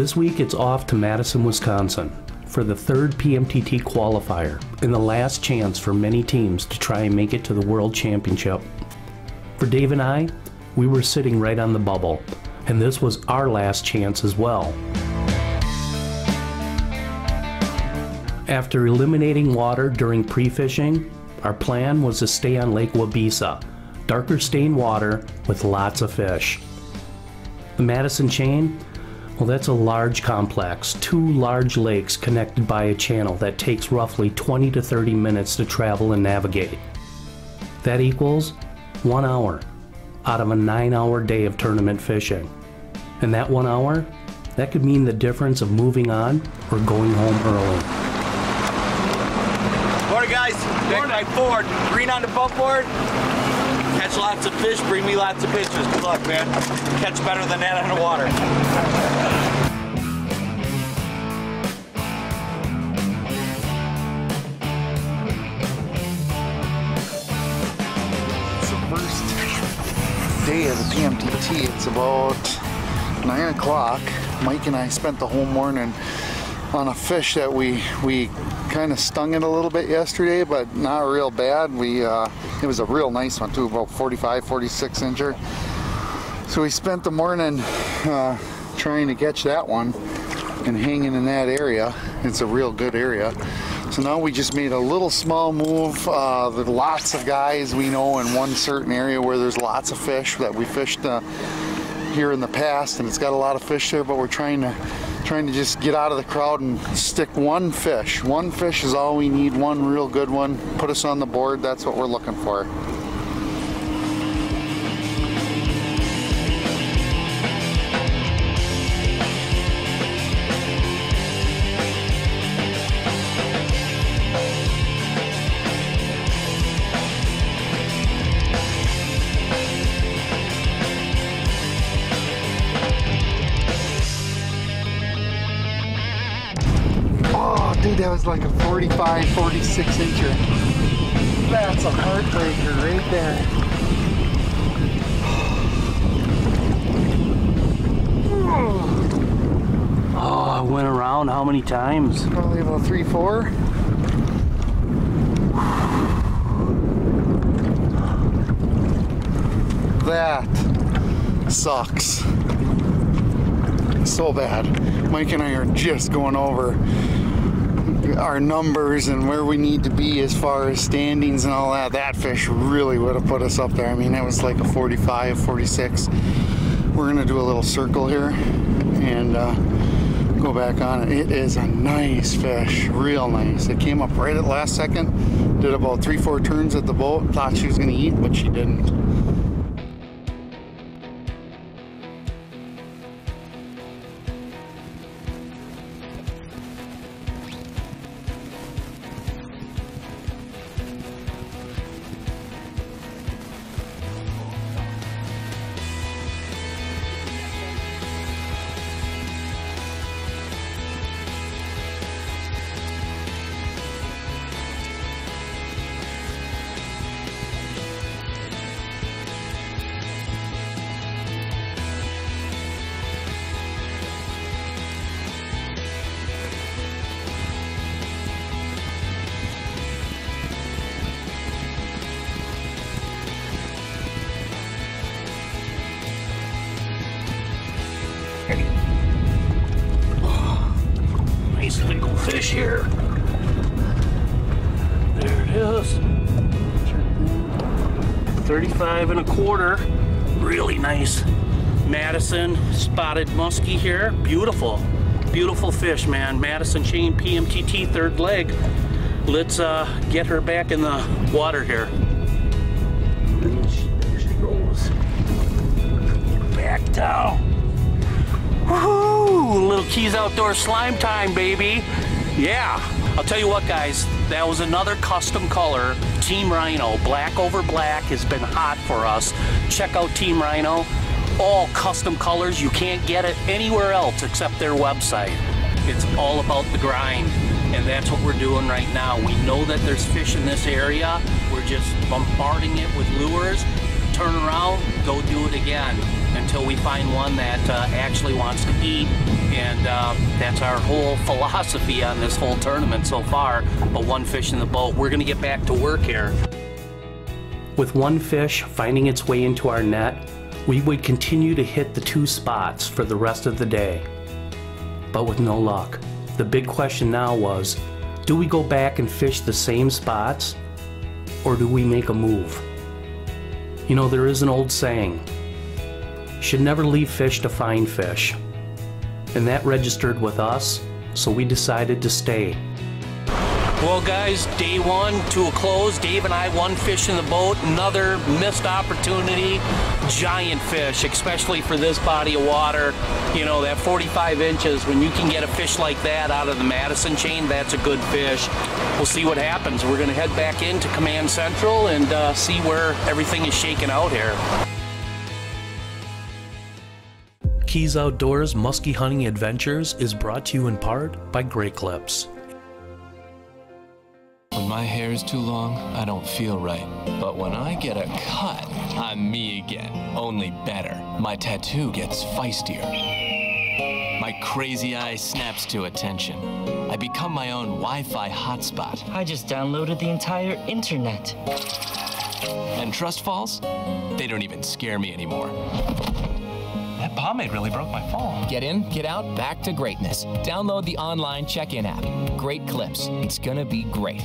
This week it's off to Madison, Wisconsin for the third PMTT qualifier and the last chance for many teams to try and make it to the World Championship. For Dave and I, we were sitting right on the bubble, and this was our last chance as well. After eliminating water during pre-fishing, our plan was to stay on Lake Waubesa, darker stained water with lots of fish. The Madison Chain, well, that's a large complex, two large lakes connected by a channel that takes roughly 20 to 30 minutes to travel and navigate. That equals one hour out of a nine hour day of tournament fishing. And that one hour, that could mean the difference of moving on or going home early. Morning, guys. Deck night four. Green on the boat board. Catch lots of fish. Bring me lots of pictures. Good luck, man. Catch better than that on the water. Day of the PMTT. It's about 9 o'clock. Mike and I spent the whole morning on a fish that we we kind of stung it a little bit yesterday, but not real bad. We uh, it was a real nice one too, about 45, 46 incher. So we spent the morning uh, trying to catch that one and hanging in that area. It's a real good area. So now we just made a little small move. Uh, lots of guys we know in one certain area where there's lots of fish that we fished uh, here in the past, and it's got a lot of fish there. But we're trying to trying to just get out of the crowd and stick one fish. One fish is all we need. One real good one. Put us on the board. That's what we're looking for. Was like a 45, 46 incher. That's a heartbreaker right there. Oh, I went around how many times? Probably about three, four. That sucks. So bad. Mike and I are just going over our numbers and where we need to be as far as standings and all that. That fish really would have put us up there. I mean, that was like a 45, 46. We're gonna do a little circle here and uh, go back on it. It is a nice fish, real nice. It came up right at last second, did about three, four turns at the boat, thought she was gonna eat, but she didn't. 35 and a quarter. Really nice. Madison spotted muskie here. Beautiful. Beautiful fish, man. Madison chain PMTT third leg. Let's uh, get her back in the water here. There she, goes. Back down. Woohoo! Little Keyes Outdoor slime time, baby. Yeah. I'll tell you what, guys. That was another custom color. Team Rhino. Black over black has been hot for us. Check out Team Rhino. All custom colors. You can't get it anywhere else except their website. It's all about the grind. And that's what we're doing right now. We know that there's fish in this area. We're just bombarding it with lures turn around, go do it again until we find one that uh, actually wants to eat. And uh, that's our whole philosophy on this whole tournament so far. But one fish in the boat. We're going to get back to work here. With one fish finding its way into our net, we would continue to hit the two spots for the rest of the day. But with no luck. The big question now was do we go back and fish the same spots or do we make a move? You know, there is an old saying should never leave fish to find fish. And that registered with us, so we decided to stay. Well, guys, day one to a close. Dave and I, one fish in the boat, another missed opportunity. Giant fish, especially for this body of water. You know, that 45 inches, when you can get a fish like that out of the Madison chain, that's a good fish. We'll see what happens. We're going to head back into Command Central and uh, see where everything is shaking out here. Keyes Outdoors Muskie Hunting Adventures is brought to you in part by Great Clips. When my hair is too long, I don't feel right. But when I get a cut, I'm me again, only better. My tattoo gets feistier. My crazy eye snaps to attention. I become my own Wi-Fi hotspot. I just downloaded the entire internet. And trust falls? They don't even scare me anymore. That pomade really broke my fall. Get in, get out, back to greatness. Download the online check-in app. Great clips. It's gonna be great.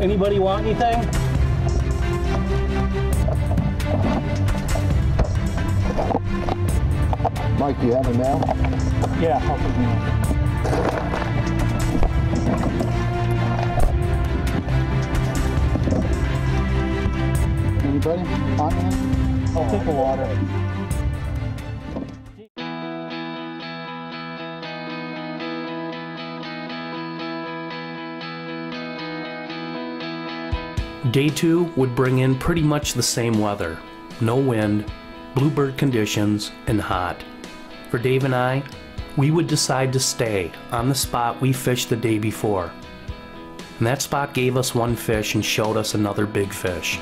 Anybody want anything? Mike, you have a mail? Yeah, I'll put them in. Anybody? On hand? I'll take the water. Day two would bring in pretty much the same weather. No wind, bluebird conditions, and hot. For Dave and I, we would decide to stay on the spot we fished the day before. And that spot gave us one fish and showed us another big fish.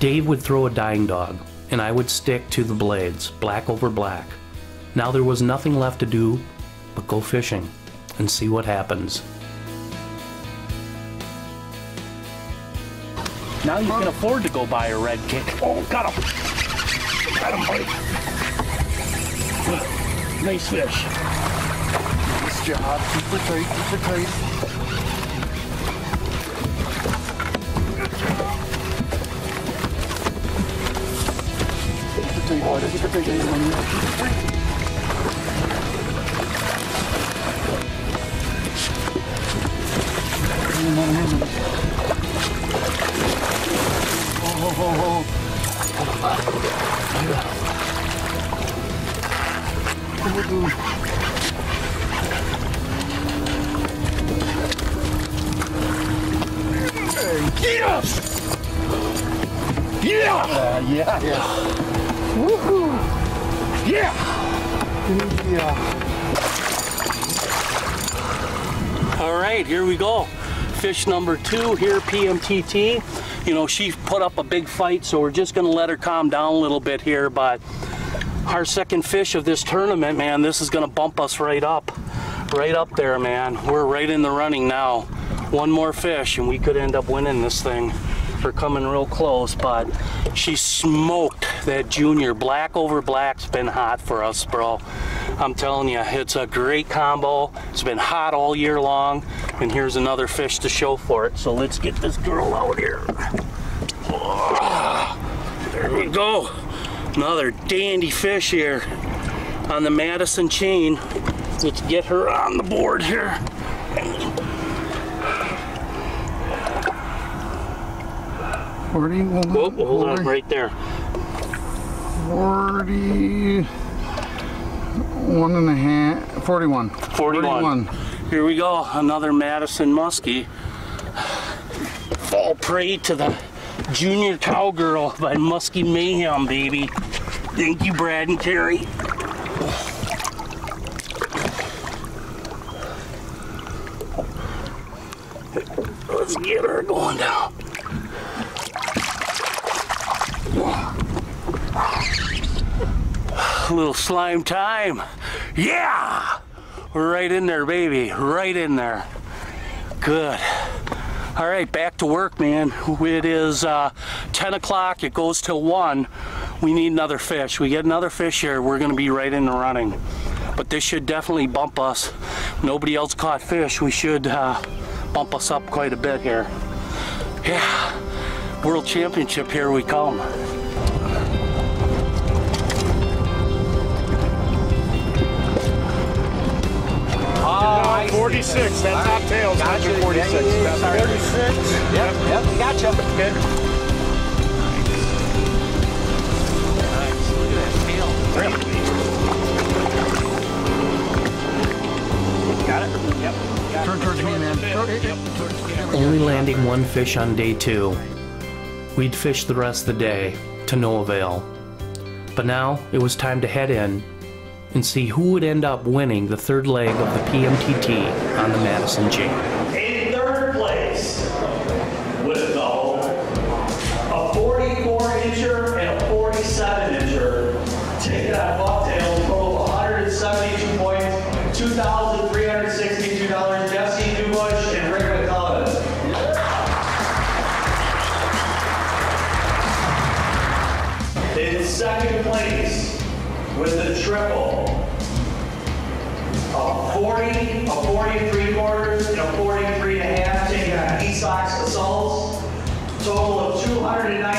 Dave would throw a dying dog, and I would stick to the blades, black over black. Now there was nothing left to do but go fishing and see what happens. Now you can afford to go buy a red kick. Oh, got him! Got him, buddy. Nice fish. Nice job. Keep her tight, keep her tight. Keep her tight, buddy. Keep her tight. Keep her tight. Yeah, yeah. Woohoo! Yeah! Yeah. All right, here we go. Fish number two here, PMTT. You know, she put up a big fight, so we're just gonna let her calm down a little bit here, but our second fish of this tournament, man, this is gonna bump us right up. Right up there, man. We're right in the running now. One more fish and we could end up winning this thing. We're coming real close, but she smoked that junior. Black over black's been hot for us, bro. I'm telling you, it's a great combo. It's been hot all year long, and here's another fish to show for it. So let's get this girl out here. Ah, there we go. Another dandy fish here. on the Madison chain. Let's get her on the board here. Forty. Hold on. Whoa, hold on, right there. Forty. One and a half. Forty-one. 41. Here we go, another Madison Muskie. Fall prey to the Junior Cowgirl by Muskie Mayhem, baby. Thank you, Brad and Terry. Let's get her going down. A little slime time. Yeah! Right in there, baby. Right in there. Good. All right, back to work, man. It is uh, 10 o'clock. It goes till 1. We need another fish. We get another fish here, we're going to be right in the running. But this should definitely bump us. Nobody else caught fish. We should uh, bump us up quite a bit here. Yeah, World Championship, here we come. 46. That top tail's gotcha. 46. Yeah, yeah, yeah. 46. Yep, yep, we got you. Okay. Got it? Yep. Got Turn towards me, man. Eh, eh, Only landing one fish on day two. We'd fish the rest of the day, to no avail. But now it was time to head in and see who would end up winning the third leg of the PMTT on the Madison chain. Of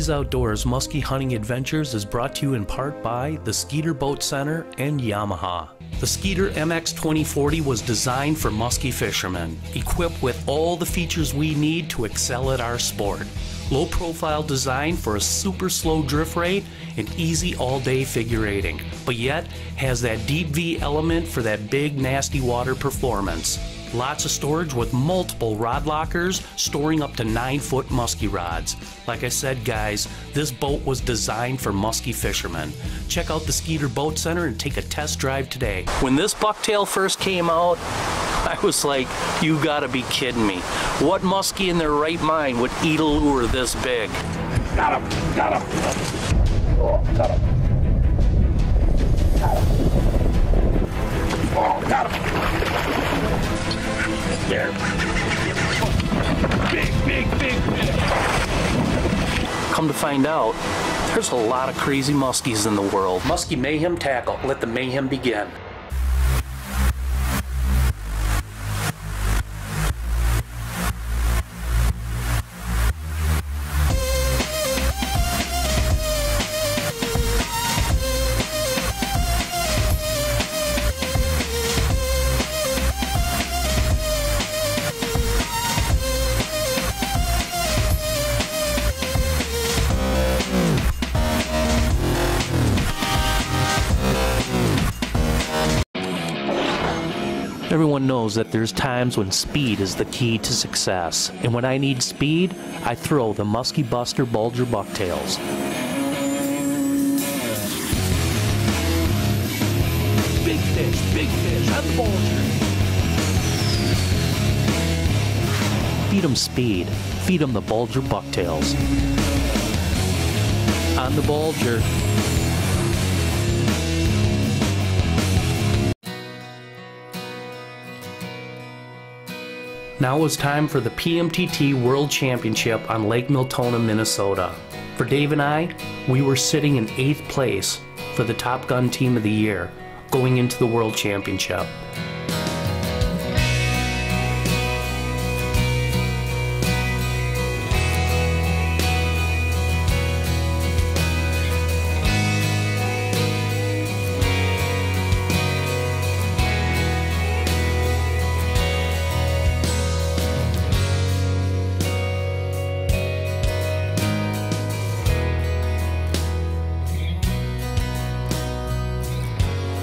Keyes Outdoors Muskie Hunting Adventures is brought to you in part by the Skeeter Boat Center and Yamaha. The Skeeter MX 2040 was designed for muskie fishermen, equipped with all the features we need to excel at our sport. Low profile design for a super slow drift rate and easy all day figure eighting, but yet has that deep V element for that big nasty water performance. Lots of storage with multiple rod lockers, storing up to 9 foot muskie rods. Like I said, guys, this boat was designed for muskie fishermen. Check out the Skeeter Boat Center and take a test drive today. When this bucktail first came out, I was like, you gotta be kidding me. What muskie in their right mind would eat a lure this big? Got him. Got him. Oh, got him. Oh, got him. There. Big, big, big, big. Come to find out, there's a lot of crazy muskies in the world. Muskie Mayhem Tackle, let the mayhem begin. Knows that there's times when speed is the key to success, and when I need speed, I throw the Muskie Buster Bulger Bucktails. Big fish, big fish. On the bulger. feed 'em speed, feed 'em the Bulger bucktails. On the Bulger. Now it was time for the PMTT World Championship on Lake Miltona, Minnesota. For Dave and I, we were sitting in eighth place for the Top Gun Team of the Year going into the World Championship.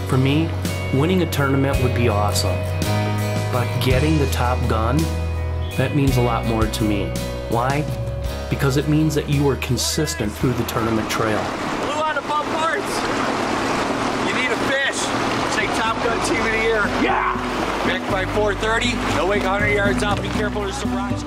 For me, winning a tournament would be awesome. But getting the top gun, that means a lot more to me. Why? Because it means that you were consistent through the tournament trail. Blue on the bump boards. You need a fish. Say Top Gun Team of the Year. Yeah. Back by 4:30. No wake 100 yards out. Be careful. There's some rocks.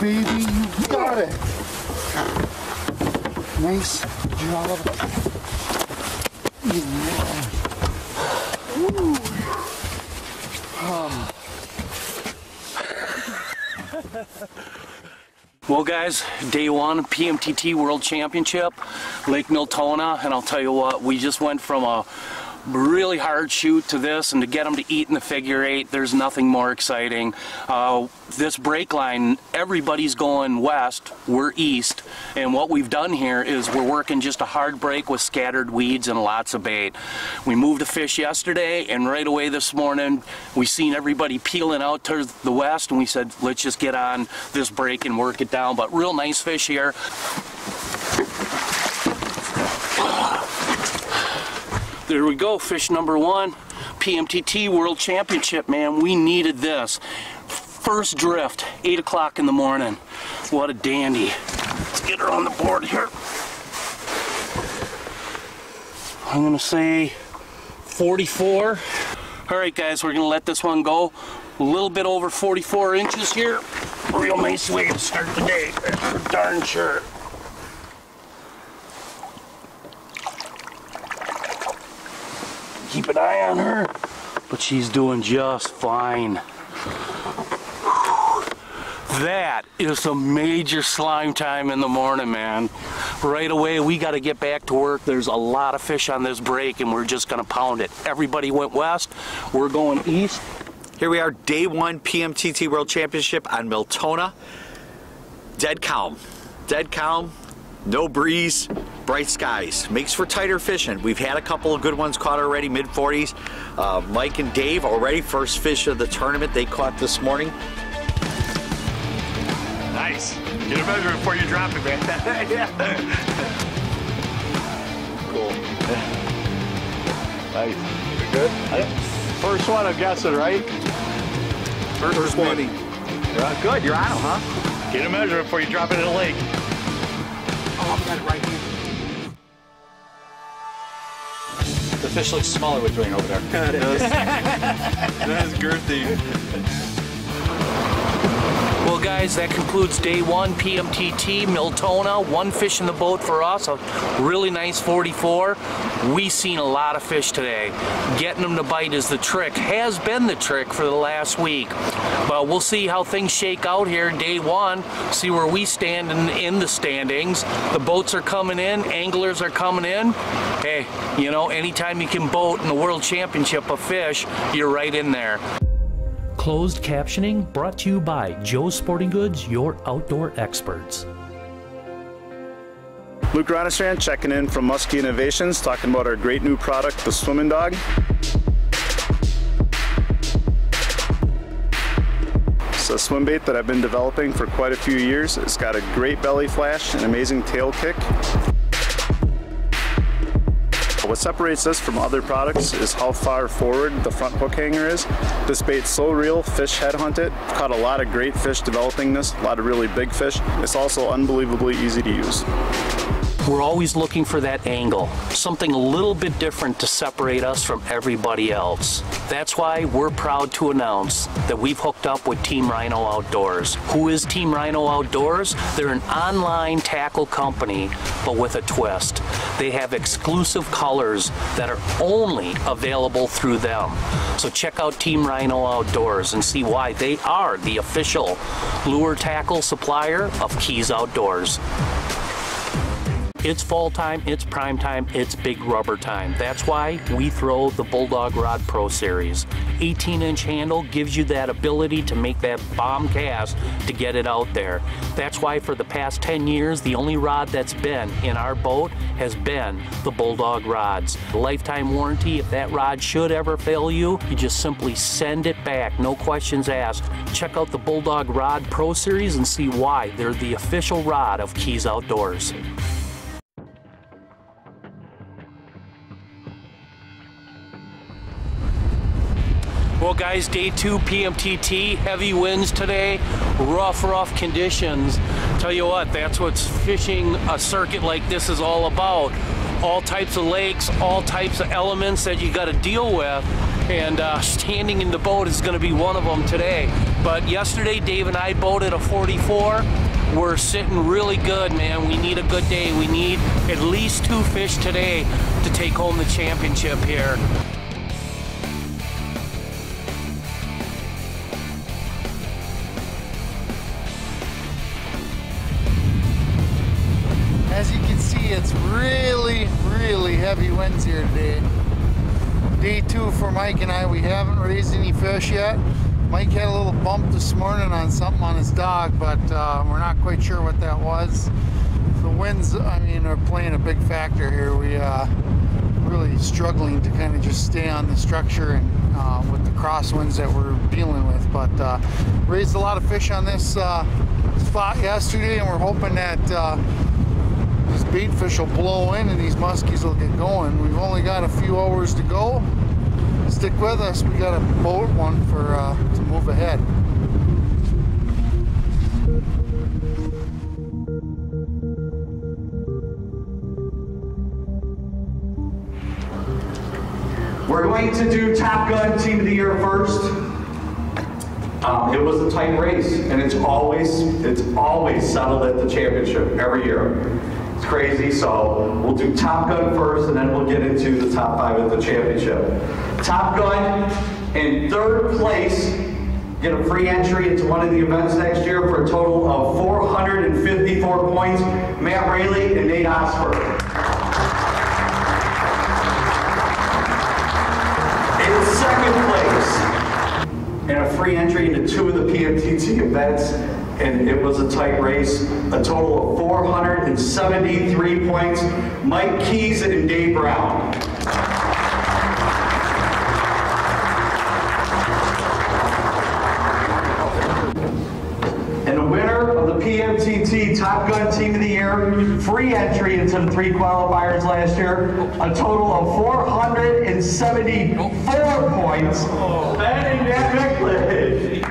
Baby. You got it. Nice job. Yeah. Ooh. Um, Well, guys, day one PMTT World Championship, Lake Miltona, and I'll tell you what, we just went from a really hard shoot to this, and to get them to eat in the figure eight, there's nothing more exciting. Uh, this break line, everybody's going west, we're east, and what we've done here is we're working just a hard break with scattered weeds and lots of bait. We moved a fish yesterday, and right away this morning, we seen everybody peeling out to the west, and we said, let's just get on this break and work it down. But real nice fish here. There we go, fish number one. PMTT World Championship, man. We needed this. First drift, 8 o'clock in the morning. What a dandy. Let's get her on the board here. I'm gonna say 44. All right, guys, we're gonna let this one go. A little bit over 44 inches here. Real nice way to start the day, that's for darn sure. Keep an eye on her, but she's doing just fine. That is some major slime time in the morning, man. Right away, we got to get back to work. There's a lot of fish on this break, and we're just going to pound it. Everybody went west. We're going east. Here we are, day one PMTT World Championship on Miltona. Dead calm. Dead calm, no breeze, bright skies. Makes for tighter fishing. We've had a couple of good ones caught already, mid 40s. Uh, Mike and Dave already first fish of the tournament they caught this morning. Nice. Get a measure before you drop it, man. yeah. Cool. Nice. You good? First one, I'm guessing, right? First, First one. You're good. You're on 'em, huh? Get a measure before you drop it in the lake. Fish looks smaller with doing over there. does. That's girthy. Guys, that concludes day one PMTT Miltona. One fish in the boat for us, a really nice 44. We seen a lot of fish today. Getting them to bite is the trick, has been the trick for the last week. But we'll see how things shake out here day one, see where we stand in, in the standings. The boats are coming in, anglers are coming in. Hey, you know, anytime you can boat in the World Championship of Fish, you're right in there. Closed captioning brought to you by Joe's Sporting Goods, your outdoor experts. Luke Ronestrand checking in from Muskie Innovations, talking about our great new product, the Swimming Dog. It's a swim bait that I've been developing for quite a few years. It's got a great belly flash, an amazing tail kick. What separates this from other products is how far forward the front hook hanger is. This bait's so real, fish head hunt it. Caught a lot of great fish developing this, a lot of really big fish. It's also unbelievably easy to use. We're always looking for that angle, something a little bit different to separate us from everybody else. That's why we're proud to announce that we've hooked up with Team Rhino Outdoors. Who is Team Rhino Outdoors? They're an online tackle company, but with a twist. They have exclusive colors that are only available through them. So check out Team Rhino Outdoors and see why they are the official lure tackle supplier of Keyes Outdoors. It's fall time, it's prime time, it's big rubber time. That's why we throw the Bulldog Rod Pro Series. 18 inch handle gives you that ability to make that bomb cast to get it out there. That's why for the past 10 years, the only rod that's been in our boat has been the Bulldog rods. Lifetime warranty, if that rod should ever fail you, you just simply send it back, no questions asked. Check out the Bulldog Rod Pro Series and see why they're the official rod of Keyes Outdoors. Well, guys, day two PMTT, heavy winds today, rough, rough conditions. Tell you what, that's what fishing a circuit like this is all about. All types of lakes, all types of elements that you got to deal with, and uh, standing in the boat is going to be one of them today. But yesterday, Dave and I boated a 44. We're sitting really good, man. We need a good day. We need at least two fish today to take home the championship here. Any fish yet. Mike had a little bump this morning on something on his dog, but uh, we're not quite sure what that was. The winds, I mean, are playing a big factor here. We uh, really struggling to kind of just stay on the structure and uh, with the crosswinds that we're dealing with. But uh, raised a lot of fish on this uh, spot yesterday, and we're hoping that uh, these bait fish will blow in and these muskies will get going. We've only got a few hours to go. Stick with us. We got a bold one for uh, to move ahead. We're going to do Top Gun Team of the Year first. Um, it was a tight race, and it's always it's always settled at the championship every year. It's crazy, so we'll do Top Gun first, and then we'll get into the top five at the championship. Top Gun in third place get a free entry into one of the events next year for a total of 454 points. Matt Rayleigh and Nate Osberg. In second place, and a free entry into two of the PMTT events, and it was a tight race. A total of 473 points. Mike Keyes and Dave Brown. Top Gun Team of the Year, free entry into the three qualifiers last year, a total of 474 points. That Micklin.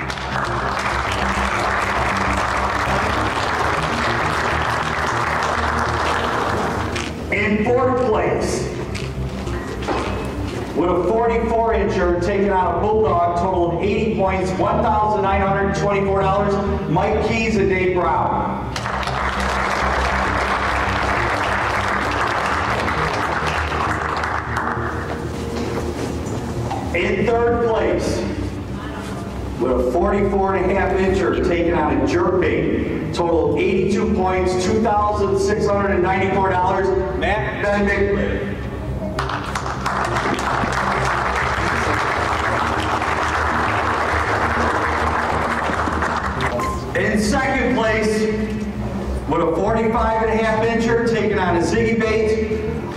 In fourth place, with a 44 incher taking out a Bulldog, total of 80 points, $1,924, Mike Keyes and Dave Brown. In third place, with a 44 and a half incher taken on a jerk bait, total of 82 points, $2,694, Matt Benedict. In second place, with a 45 and a half incher taken on a Ziggy bait.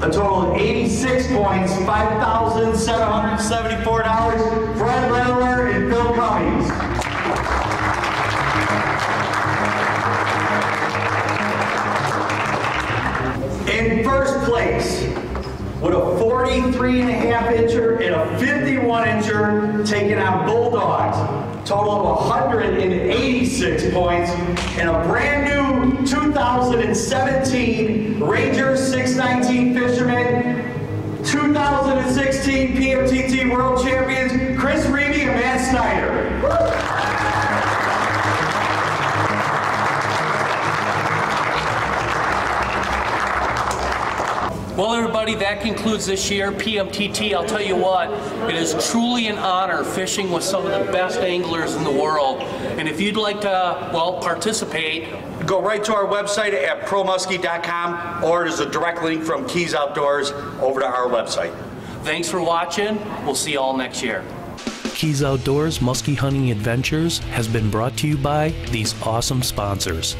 A total of 86 points, $5,774. Fred Littler and Phil Cummings. In first place, with a 43 and a half incher and a 51 incher taking on Bulldogs. Total of 186 points and a brand new 2017 Ranger 619 Fisherman 2016 PMTT World Champions Chris Reedy and Matt Snyder. Well, everybody, that concludes this year PMTT. I'll tell you what, it is truly an honor fishing with some of the best anglers in the world. And if you'd like to, well, participate, Go right to our website at promuskie.com or there's a direct link from Keyes Outdoors over to our website. thanks for watching. We'll see you all next year. Keyes Outdoors Muskie Hunting Adventures has been brought to you by these awesome sponsors